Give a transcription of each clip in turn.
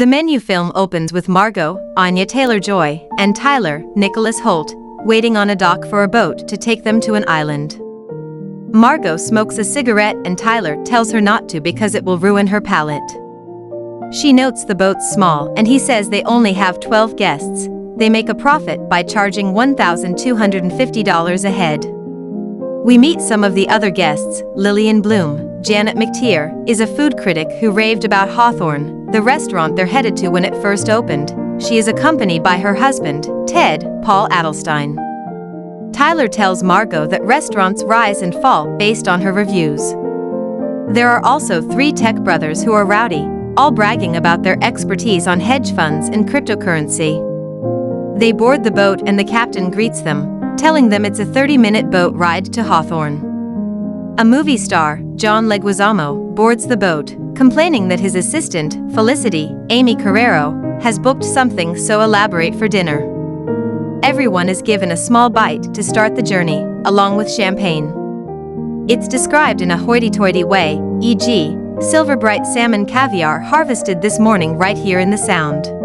The menu film opens with Margot, Anya Taylor-Joy, and Tyler, Nicholas Hoult, waiting on a dock for a boat to take them to an island. Margot smokes a cigarette and Tyler tells her not to because it will ruin her palate. She notes the boat's small and he says they only have 12 guests. They make a profit by charging $1,250 a head. We meet some of the other guests, Lillian Bloom, Janet McTeer, is a food critic who raved about Hawthorne, the restaurant they're headed to when it first opened. She is accompanied by her husband, Ted, Paul Adelstein. Tyler tells Margot that restaurants rise and fall based on her reviews. There are also three tech brothers who are rowdy, all bragging about their expertise on hedge funds and cryptocurrency. They board the boat and the captain greets them, telling them it's a 30-minute boat ride to Hawthorne. A movie star, John Leguizamo, boards the boat, complaining that his assistant, Felicity, Aimee Carrero, has booked something so elaborate for dinner. Everyone is given a small bite to start the journey, along with champagne. It's described in a hoity-toity way, e.g., silver bright salmon caviar harvested this morning right here in the Sound.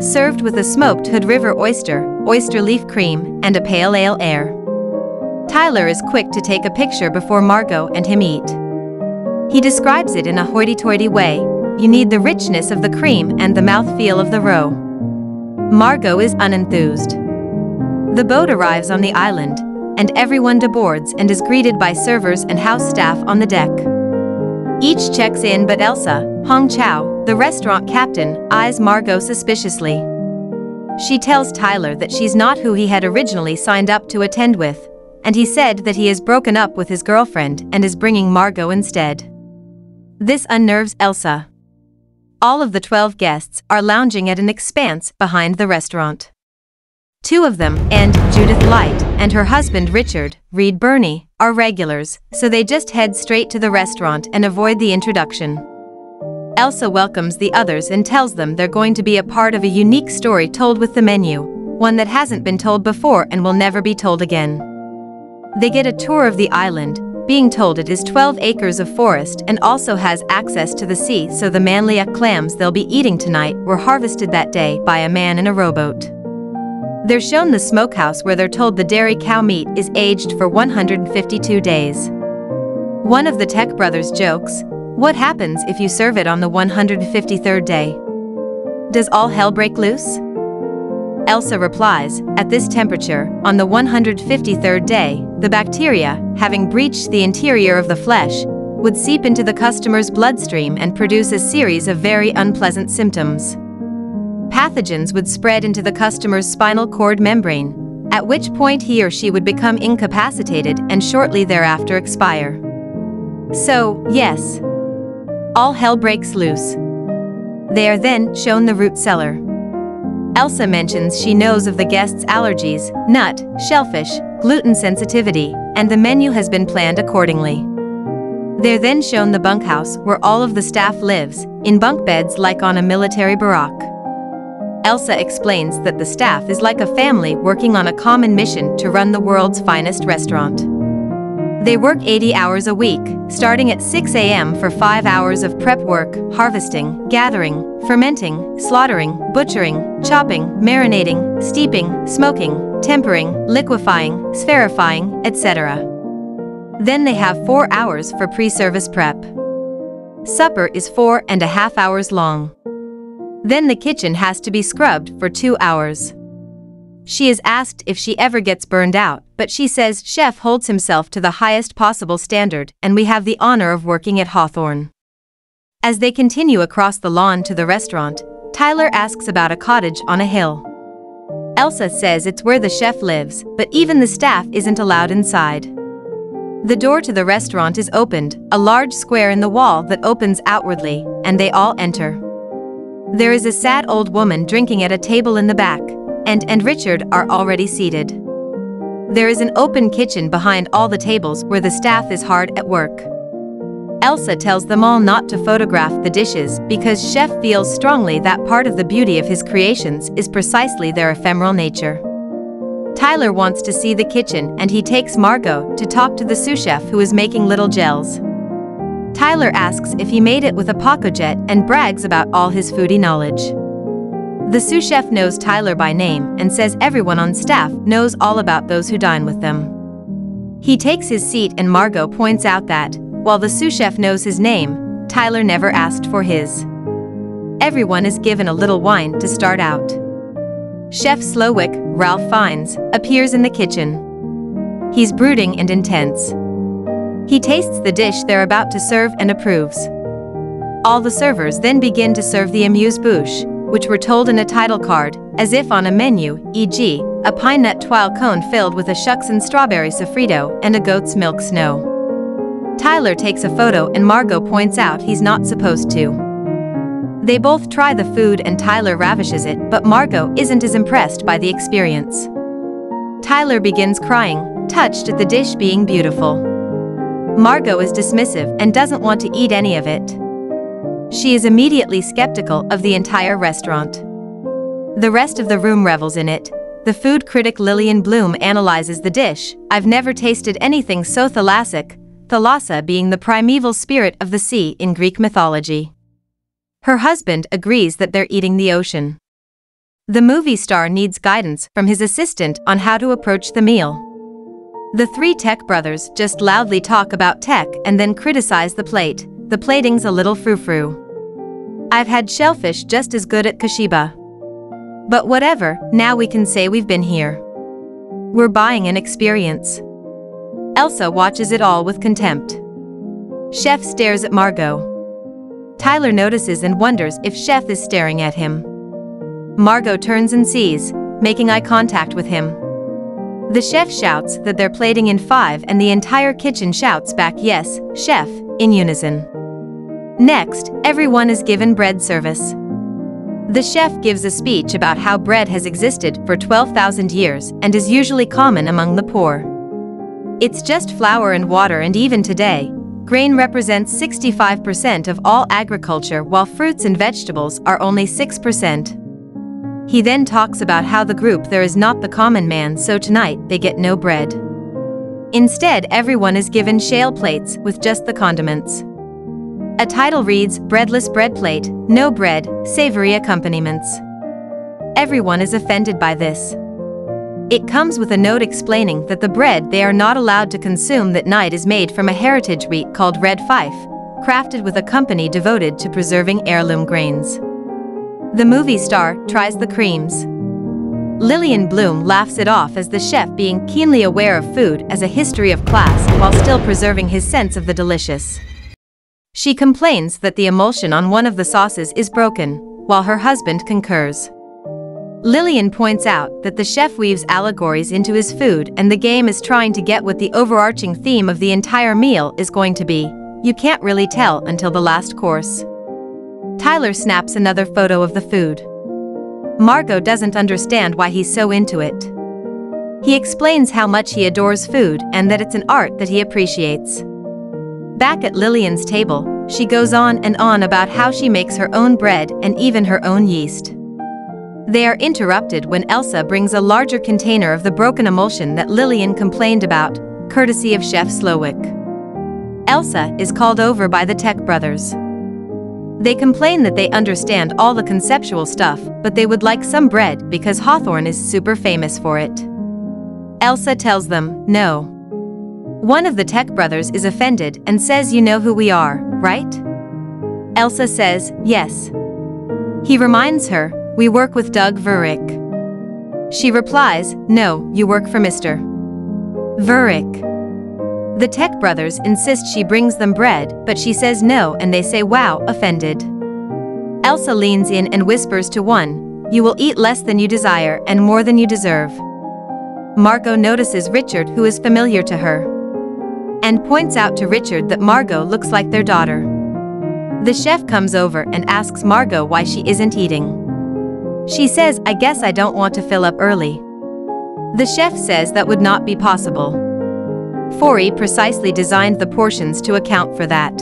Served with a smoked Hood River oyster, oyster leaf cream, and a pale ale air. Tyler is quick to take a picture before Margot and him eat. He describes it in a hoity-toity way, you need the richness of the cream and the mouthfeel of the roe. Margot is unenthused. The boat arrives on the island, and everyone deboards and is greeted by servers and house staff on the deck. Each checks in but Elsa, Hong Chau, the restaurant captain, eyes Margot suspiciously. She tells Tyler that she's not who he had originally signed up to attend with, and he said that he has broken up with his girlfriend and is bringing Margot instead. This unnerves Elsa. All of the 12 guests are lounging at an expanse behind the restaurant. Two of them, Anne Judith Light, and her husband Richard, Reed Birney, are regulars, so they just head straight to the restaurant and avoid the introduction. Elsa welcomes the others and tells them they're going to be a part of a unique story told with the menu, one that hasn't been told before and will never be told again. They get a tour of the island, being told it is 12 acres of forest and also has access to the sea so the Manila clams they'll be eating tonight were harvested that day by a man in a rowboat. They're shown the smokehouse where they're told the dairy cow meat is aged for 152 days. One of the Tech brothers jokes, what happens if you serve it on the 153rd day? Does all hell break loose? Elsa replies, at this temperature, on the 153rd day, the bacteria, having breached the interior of the flesh, would seep into the customer's bloodstream and produce a series of very unpleasant symptoms. Pathogens would spread into the customer's spinal cord membrane, at which point he or she would become incapacitated and shortly thereafter expire. So, yes, all hell breaks loose. They are then shown the root cellar. Elsa mentions she knows of the guests' allergies, nut, shellfish, gluten sensitivity, and the menu has been planned accordingly. They're then shown the bunkhouse where all of the staff lives, in bunk beds like on a military barrack. Elsa explains that the staff is like a family working on a common mission to run the world's finest restaurant. They work 80 hours a week, starting at 6 a.m. for 5 hours of prep work, harvesting, gathering, fermenting, slaughtering, butchering, chopping, marinating, steeping, smoking, tempering, liquefying, spherifying, etc. Then they have 4 hours for pre-service prep. Supper is four and a half hours long. Then the kitchen has to be scrubbed for 2 hours. She is asked if she ever gets burned out, but she says Chef holds himself to the highest possible standard and we have the honor of working at Hawthorne. As they continue across the lawn to the restaurant, Tyler asks about a cottage on a hill. Elsa says it's where the chef lives, but even the staff isn't allowed inside. The door to the restaurant is opened, a large square in the wall that opens outwardly, and they all enter. There is a sad old woman drinking at a table in the back, Anne and Richard are already seated. There is an open kitchen behind all the tables where the staff is hard at work. Elsa tells them all not to photograph the dishes because Chef feels strongly that part of the beauty of his creations is precisely their ephemeral nature. Tyler wants to see the kitchen and he takes Margot to talk to the sous chef who is making little gels. Tyler asks if he made it with a Pacojet and brags about all his foodie knowledge. The sous chef knows Tyler by name and says everyone on staff knows all about those who dine with them. He takes his seat and Margot points out that, while the sous chef knows his name, Tyler never asked for his. Everyone is given a little wine to start out. Chef Slowik, Ralph Fiennes, appears in the kitchen. He's brooding and intense. He tastes the dish they're about to serve and approves. All the servers then begin to serve the amuse-bouche, which were told in a title card, as if on a menu, e.g., a pine nut tuile cone filled with a shucks and strawberry sofrito and a goat's milk snow. Tyler takes a photo and Margot points out he's not supposed to. They both try the food and Tyler ravishes it, but Margot isn't as impressed by the experience. Tyler begins crying, touched at the dish being beautiful. Margot is dismissive and doesn't want to eat any of it. She is immediately skeptical of the entire restaurant. The rest of the room revels in it. The food critic Lillian Bloom analyzes the dish. I've never tasted anything so thalassic, thalassa being the primeval spirit of the sea in Greek mythology. Her husband agrees that they're eating the ocean. The movie star needs guidance from his assistant on how to approach the meal. The three tech brothers just loudly talk about tech and then criticize the plate. The plating's a little frou-frou. I've had shellfish just as good at Kashiba. But whatever, now we can say we've been here. We're buying an experience. Elsa watches it all with contempt. Chef stares at Margot. Tyler notices and wonders if Chef is staring at him. Margot turns and sees, making eye contact with him. The chef shouts that they're plating in five and the entire kitchen shouts back yes, chef, in unison. Next, everyone is given bread service. The chef gives a speech about how bread has existed for 12,000 years and is usually common among the poor. It's just flour and water and even today, grain represents 65% of all agriculture while fruits and vegetables are only 6%. He then talks about how the group there is not the common man so tonight they get no bread. Instead everyone is given shale plates with just the condiments. A title reads Breadless Bread Plate, No Bread, Savory Accompaniments. Everyone is offended by this. It comes with a note explaining that the bread they are not allowed to consume that night is made from a heritage wheat called Red Fife, crafted with a company devoted to preserving heirloom grains. The movie star tries the creams. Lillian Bloom laughs it off as the chef being keenly aware of food as a history of class while still preserving his sense of the delicious. She complains that the emulsion on one of the sauces is broken, while her husband concurs. Lillian points out that the chef weaves allegories into his food and the game is trying to get what the overarching theme of the entire meal is going to be. You can't really tell until the last course. Tyler snaps another photo of the food. Margot doesn't understand why he's so into it. He explains how much he adores food and that it's an art that he appreciates. Back at Lillian's table, she goes on and on about how she makes her own bread and even her own yeast. They are interrupted when Elsa brings a larger container of the broken emulsion that Lillian complained about, courtesy of Chef Slowik. Elsa is called over by the Tech brothers. They complain that they understand all the conceptual stuff, but they would like some bread because Hawthorne is super famous for it. Elsa tells them, no. One of the Tech brothers is offended and says you know who we are, right? Elsa says, yes. He reminds her, we work with Doug Verrick. She replies, no, you work for Mr. Verrick. The Tech brothers insist she brings them bread, but she says no and they say wow, offended. Elsa leans in and whispers to one, you will eat less than you desire and more than you deserve. Margot notices Richard who is familiar to her and points out to Richard that Margot looks like their daughter. The chef comes over and asks Margot why she isn't eating. She says, I guess I don't want to fill up early. The chef says that would not be possible. Fori precisely designed the portions to account for that.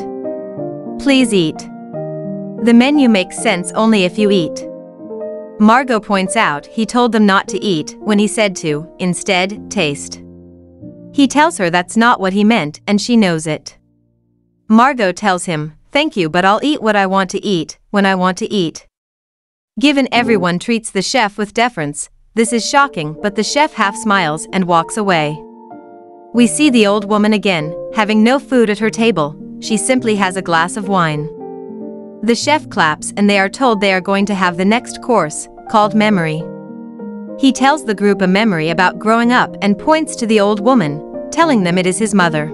Please eat. The menu makes sense only if you eat. Margot points out he told them not to eat when he said to, instead, taste. He tells her that's not what he meant and she knows it. Margot tells him, Thank you, but I'll eat what I want to eat, when I want to eat. Given everyone treats the chef with deference, this is shocking, but the chef half smiles and walks away. We see the old woman again, having no food at her table, she simply has a glass of wine. The chef claps and they are told they are going to have the next course, called memory. He tells the group a memory about growing up and points to the old woman, telling them it is his mother.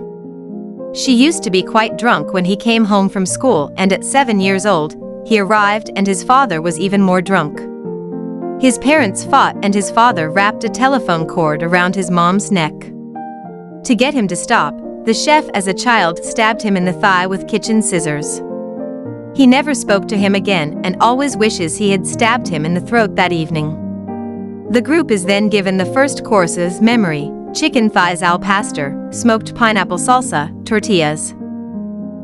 She used to be quite drunk when he came home from school and at seven years old, he arrived and his father was even more drunk. His parents fought and his father wrapped a telephone cord around his mom's neck. To get him to stop, the chef as a child stabbed him in the thigh with kitchen scissors. He never spoke to him again and always wishes he had stabbed him in the throat that evening. The group is then given the first course's memory, chicken thighs al pastor, smoked pineapple salsa, tortillas.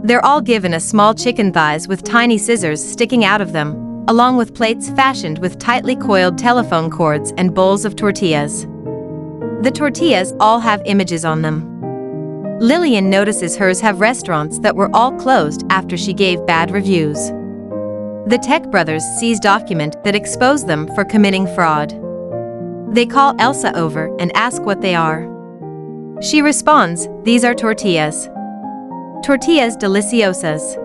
They're all given a small chicken thighs with tiny scissors sticking out of them, along with plates fashioned with tightly coiled telephone cords and bowls of tortillas. The tortillas all have images on them. Lillian notices hers have restaurants that were all closed after she gave bad reviews. The Tech brothers seize document that expose them for committing fraud. They call Elsa over and ask what they are. She responds, these are tortillas. Tortillas deliciosas.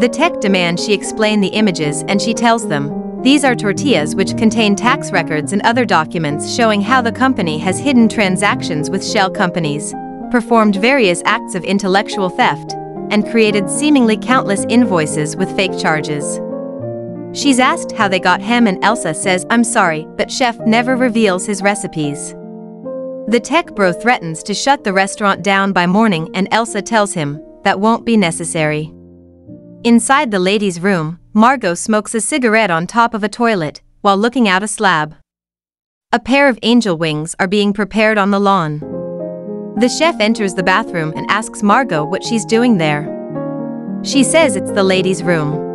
The tech demand she explain the images and she tells them, these are tortillas which contain tax records and other documents showing how the company has hidden transactions with shell companies, performed various acts of intellectual theft, and created seemingly countless invoices with fake charges. She's asked how they got hem and Elsa says I'm sorry, but chef never reveals his recipes. The tech bro threatens to shut the restaurant down by morning and Elsa tells him, that won't be necessary. Inside the ladies' room, Margot smokes a cigarette on top of a toilet, while looking out a slab. A pair of angel wings are being prepared on the lawn. The chef enters the bathroom and asks Margot what she's doing there. She says it's the ladies' room.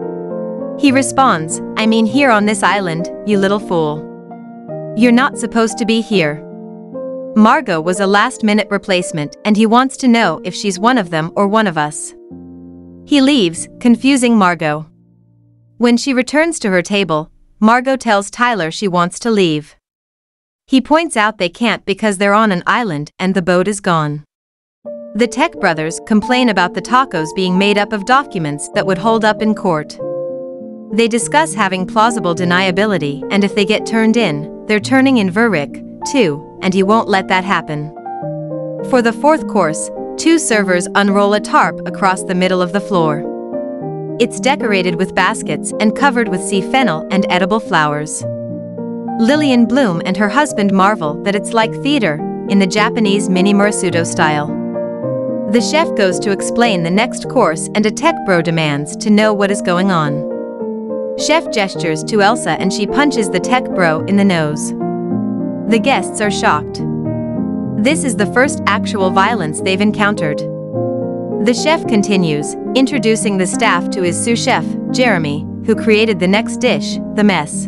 He responds, I mean here on this island, you little fool. You're not supposed to be here. Margot was a last-minute replacement and he wants to know if she's one of them or one of us. He leaves, confusing Margot. When she returns to her table, Margot tells Tyler she wants to leave. He points out they can't because they're on an island and the boat is gone. The Tech brothers complain about the tacos being made up of documents that would hold up in court. They discuss having plausible deniability and if they get turned in, they're turning in Verrick, too, and he won't let that happen. For the fourth course, two servers unroll a tarp across the middle of the floor. It's decorated with baskets and covered with sea fennel and edible flowers. Lillian Bloom and her husband marvel that it's like theater, in the Japanese mini Murasudo style. The chef goes to explain the next course and a tech bro demands to know what is going on. Chef gestures to Elsa and she punches the tech bro in the nose. The guests are shocked. This is the first actual violence they've encountered. The chef continues, introducing the staff to his sous chef, Jeremy, who created the next dish, the mess.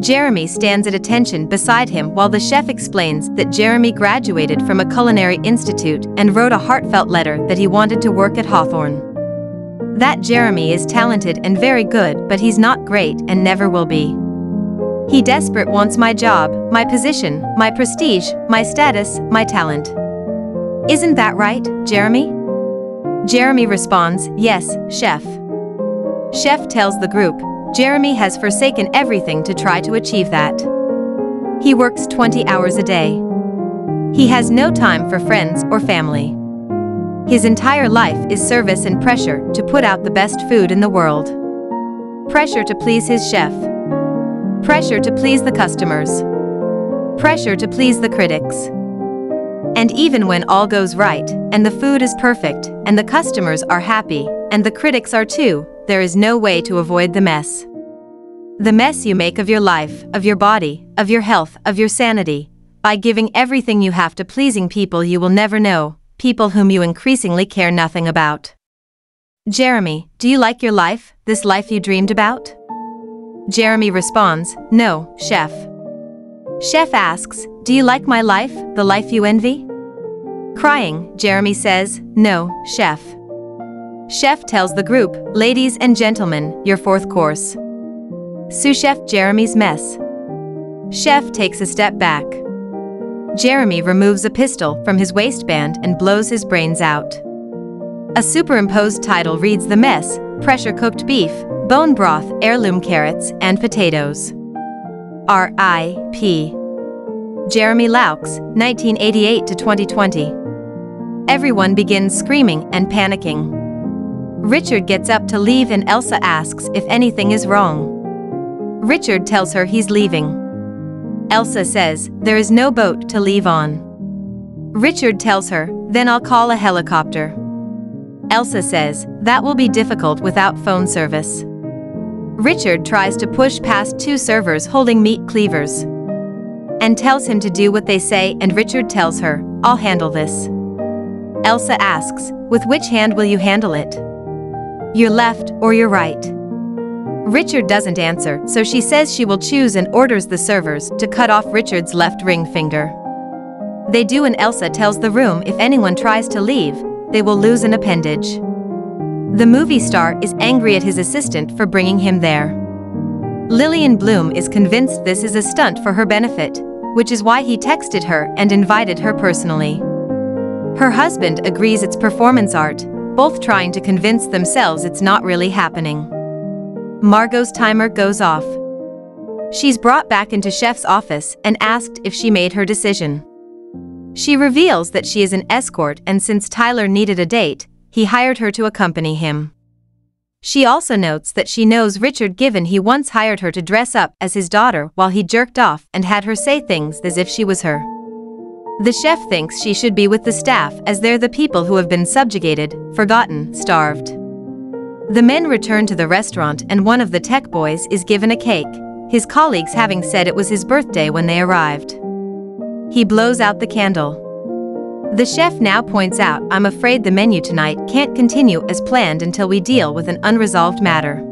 Jeremy stands at attention beside him while the chef explains that Jeremy graduated from a culinary institute and wrote a heartfelt letter that he wanted to work at Hawthorne. That Jeremy is talented and very good, but he's not great and never will be. He desperate wants my job, my position, my prestige, my status, my talent. Isn't that right, Jeremy? Jeremy responds, yes, chef. Chef tells the group, Jeremy has forsaken everything to try to achieve that. He works 20 hours a day. He has no time for friends or family. His entire life is service and pressure to put out the best food in the world. Pressure to please his chef. Pressure to please the customers. Pressure to please the critics. And even when all goes right, and the food is perfect, and the customers are happy, and the critics are too, there is no way to avoid the mess. The mess you make of your life, of your body, of your health, of your sanity, by giving everything you have to pleasing people you will never know, people whom you increasingly care nothing about. Jeremy, do you like your life, this life you dreamed about? Jeremy responds, No, chef. Chef asks, Do you like my life, the life you envy? Crying, Jeremy says, No, chef. Chef tells the group, ladies and gentlemen, your fourth course. Sous chef Jeremy's mess. Chef takes a step back. Jeremy removes a pistol from his waistband and blows his brains out. A superimposed title reads The Mess, Pressure Cooked Beef, Bone Broth, Heirloom Carrots, and Potatoes. R.I.P. Jeremy Laux, 1988 to 2020. Everyone begins screaming and panicking. Richard gets up to leave and Elsa asks if anything is wrong. Richard tells her he's leaving. Elsa says, there is no boat to leave on. Richard tells her, then I'll call a helicopter. Elsa says, that will be difficult without phone service. Richard tries to push past two servers holding meat cleavers and tells him to do what they say and Richard tells her, I'll handle this. Elsa asks, with which hand will you handle it? Your left or your right? Richard doesn't answer, so she says she will choose and orders the servers to cut off Richard's left ring finger. They do and Elsa tells the room if anyone tries to leave, they will lose an appendage. The movie star is angry at his assistant for bringing him there. Lillian Bloom is convinced this is a stunt for her benefit, which is why he texted her and invited her personally. Her husband agrees it's performance art, both trying to convince themselves it's not really happening. Margot's timer goes off. She's brought back into Chef's office and asked if she made her decision. She reveals that she is an escort and since Tyler needed a date, he hired her to accompany him. She also notes that she knows Richard given he once hired her to dress up as his daughter while he jerked off and had her say things as if she was her. The chef thinks she should be with the staff as they're the people who have been subjugated, forgotten, starved. The men return to the restaurant and one of the tech boys is given a cake, his colleagues having said it was his birthday when they arrived. He blows out the candle. The chef now points out, I'm afraid the menu tonight can't continue as planned until we deal with an unresolved matter.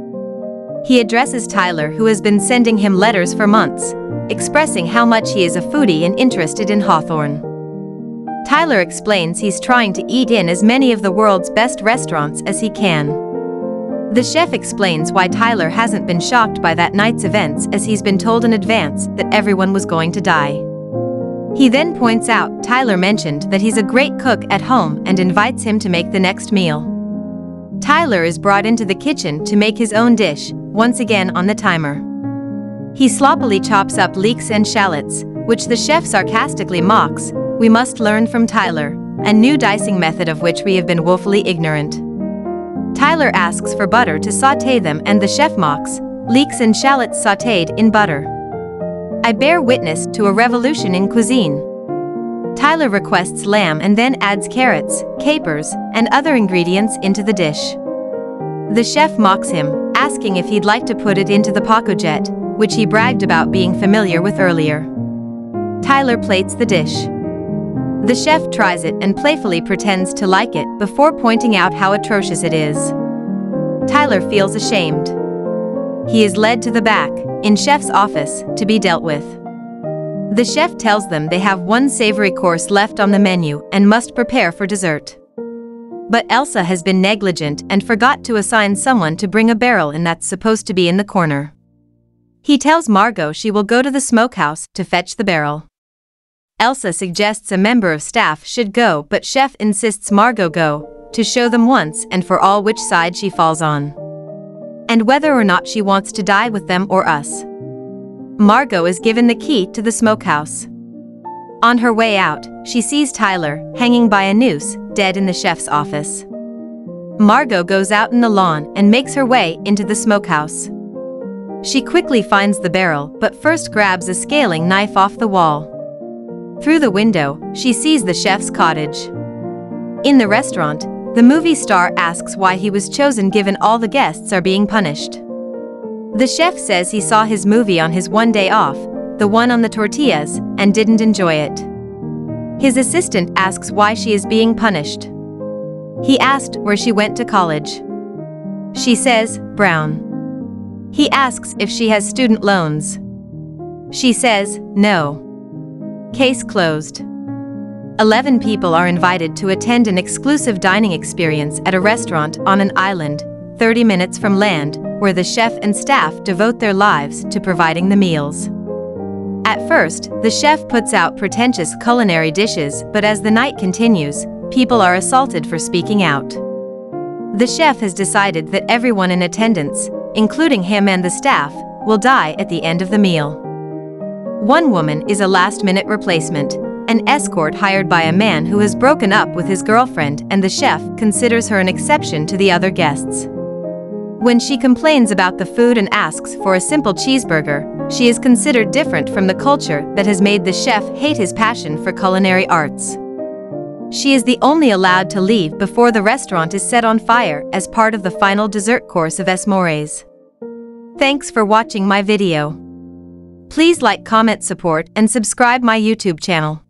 He addresses Tyler who has been sending him letters for months, expressing how much he is a foodie and interested in Hawthorne. Tyler explains he's trying to eat in as many of the world's best restaurants as he can. The chef explains why Tyler hasn't been shocked by that night's events as he's been told in advance that everyone was going to die. He then points out Tyler mentioned that he's a great cook at home and invites him to make the next meal. Tyler is brought into the kitchen to make his own dish, once again on the timer. He sloppily chops up leeks and shallots, which the chef sarcastically mocks, we must learn from Tyler, a new dicing method of which we have been woefully ignorant. Tyler asks for butter to saute them and the chef mocks, leeks and shallots sauteed in butter. I bear witness to a revolution in cuisine. Tyler requests lamb and then adds carrots, capers, and other ingredients into the dish. The chef mocks him, asking if he'd like to put it into the Pacojet, which he bragged about being familiar with earlier. Tyler plates the dish. The chef tries it and playfully pretends to like it before pointing out how atrocious it is. Tyler feels ashamed. He is led to the back, in chef's office, to be dealt with. The chef tells them they have one savory course left on the menu and must prepare for dessert. But Elsa has been negligent and forgot to assign someone to bring a barrel in that's supposed to be in the corner. He tells Margot she will go to the smokehouse to fetch the barrel. Elsa suggests a member of staff should go but Chef insists Margot go, to show them once and for all which side she falls on. And whether or not she wants to die with them or us. Margot is given the key to the smokehouse. On her way out, she sees Tyler, hanging by a noose, dead in the chef's office. Margot goes out in the lawn and makes her way into the smokehouse. She quickly finds the barrel but first grabs a scaling knife off the wall. Through the window, she sees the chef's cottage. In the restaurant, the movie star asks why he was chosen given all the guests are being punished. The chef says he saw his movie on his one day off, the one on the tortillas, and didn't enjoy it. His assistant asks why she is being punished. He asked where she went to college. She says, Brown. He asks if she has student loans. She says, no. Case closed. 11 people are invited to attend an exclusive dining experience at a restaurant on an island, 30 minutes from land, where the chef and staff devote their lives to providing the meals. At first, the chef puts out pretentious culinary dishes, but as the night continues, people are assaulted for speaking out. The chef has decided that everyone in attendance, including him and the staff, will die at the end of the meal. One woman is a last-minute replacement, an escort hired by a man who has broken up with his girlfriend and the chef considers her an exception to the other guests. When she complains about the food and asks for a simple cheeseburger, she is considered different from the culture that has made the chef hate his passion for culinary arts. She is the only allowed to leave before the restaurant is set on fire as part of the final dessert course of S'mores. Thanks for watching my video. Please like comment support and subscribe my YouTube channel.